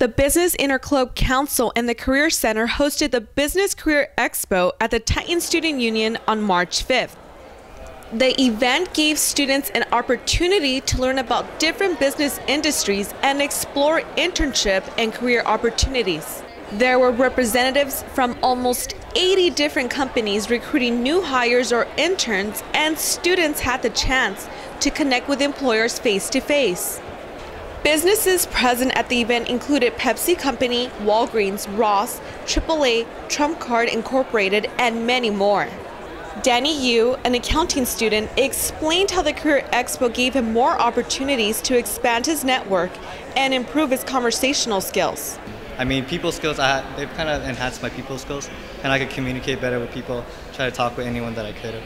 The Business Interclub Council and the Career Center hosted the Business Career Expo at the Titan Student Union on March 5th. The event gave students an opportunity to learn about different business industries and explore internship and career opportunities. There were representatives from almost 80 different companies recruiting new hires or interns, and students had the chance to connect with employers face to face. Businesses present at the event included Pepsi Company, Walgreens, Ross, AAA, Trump Card Incorporated, and many more. Danny Yu, an accounting student, explained how the Career Expo gave him more opportunities to expand his network and improve his conversational skills. I mean, people skills, I, they've kind of enhanced my people skills, and I could communicate better with people, try to talk with anyone that I could.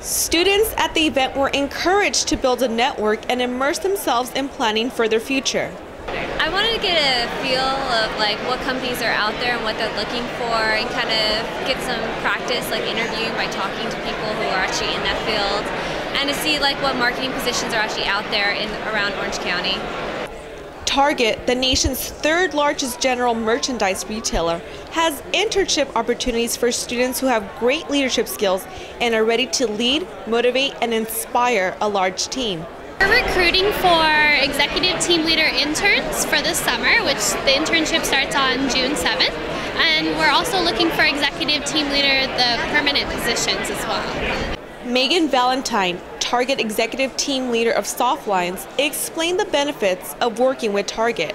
Students at the event were encouraged to build a network and immerse themselves in planning for their future. I wanted to get a feel of like what companies are out there and what they're looking for and kind of get some practice like interviewing by talking to people who are actually in that field and to see like what marketing positions are actually out there in around Orange County. Target, the nation's third largest general merchandise retailer, has internship opportunities for students who have great leadership skills and are ready to lead, motivate, and inspire a large team. We're recruiting for executive team leader interns for this summer, which the internship starts on June 7th. And we're also looking for executive team leader, the permanent positions as well. Megan Valentine, Target Executive Team Leader of Softlines, explained the benefits of working with Target.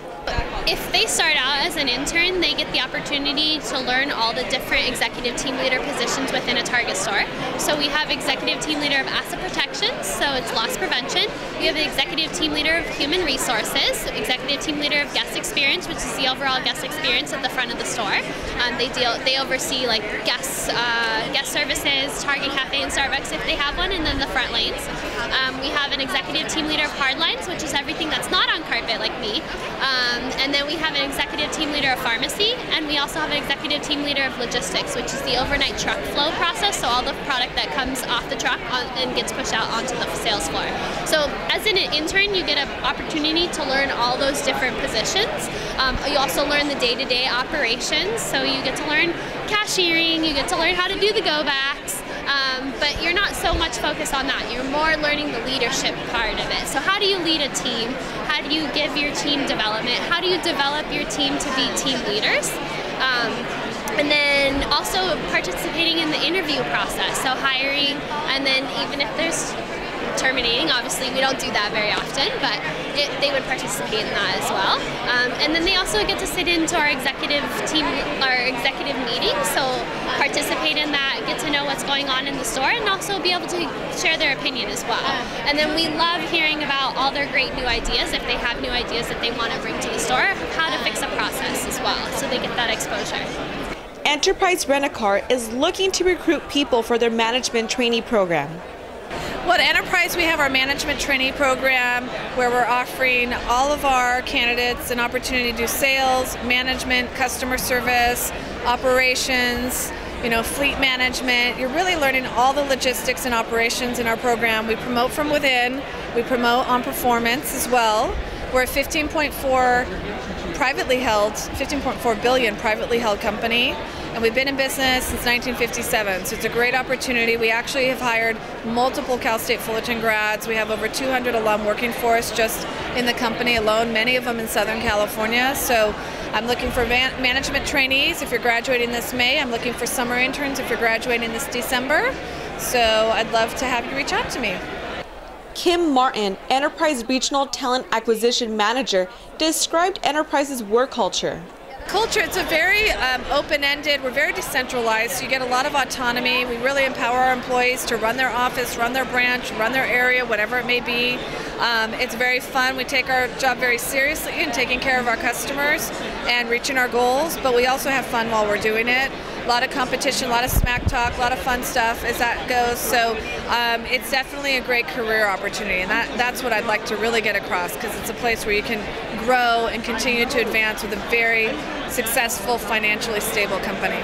If they start out as an intern, they get the opportunity to learn all the different executive team leader positions within a Target store. So we have executive team leader of asset protection, so it's loss prevention. We have the executive team leader of human resources, executive team leader of guest experience, which is the overall guest experience at the front of the store. Um, they deal, they oversee like guest uh, guest services, Target Cafe and Starbucks if they have one, and then the front lanes. Um, we have an executive team leader of hard lines, which is everything that's not on carpet like me. Um, and then we have an executive team leader of pharmacy, and we also have an executive team leader of logistics, which is the overnight truck flow process. So all the product that comes off the truck on, and gets pushed out onto the sales floor. So as an intern, you get an opportunity to learn all those different positions. Um, you also learn the day-to-day -day operations. So you get to learn cashiering, you get to learn how to do the go backs. Um, but you're not so much focused on that. You're more learning the leadership part of it. So how do you lead a team? How do you give your team development? How do you develop your team to be team leaders? Um, and then also participating in the interview process, so hiring, and then even if there's terminating. Obviously, we don't do that very often, but it, they would participate in that as well. Um, and then they also get to sit into our executive team, our executive meeting, so participate in that, get to know what's going on in the store, and also be able to share their opinion as well. And then we love hearing about all their great new ideas, if they have new ideas that they want to bring to the store, how to fix a process as well, so they get that exposure. Enterprise Rent-A-Car is looking to recruit people for their management trainee program. Well, at Enterprise, we have our management trainee program where we're offering all of our candidates an opportunity to do sales, management, customer service, operations, you know, fleet management. You're really learning all the logistics and operations in our program. We promote from within, we promote on performance as well. We're a 15.4 privately held, 15.4 billion privately held company and we've been in business since 1957. So it's a great opportunity. We actually have hired multiple Cal State Fullerton grads. We have over 200 alum working for us just in the company alone, many of them in Southern California. So I'm looking for management trainees if you're graduating this May. I'm looking for summer interns if you're graduating this December. So I'd love to have you reach out to me. Kim Martin, Enterprise Regional Talent Acquisition Manager, described Enterprise's work culture. Culture, it's a very um, open-ended, we're very decentralized, so you get a lot of autonomy. We really empower our employees to run their office, run their branch, run their area, whatever it may be. Um, it's very fun. We take our job very seriously in taking care of our customers and reaching our goals, but we also have fun while we're doing it. Lot of competition, a lot of smack talk, a lot of fun stuff as that goes. So um, it's definitely a great career opportunity, and that, that's what I'd like to really get across because it's a place where you can grow and continue to advance with a very successful, financially stable company.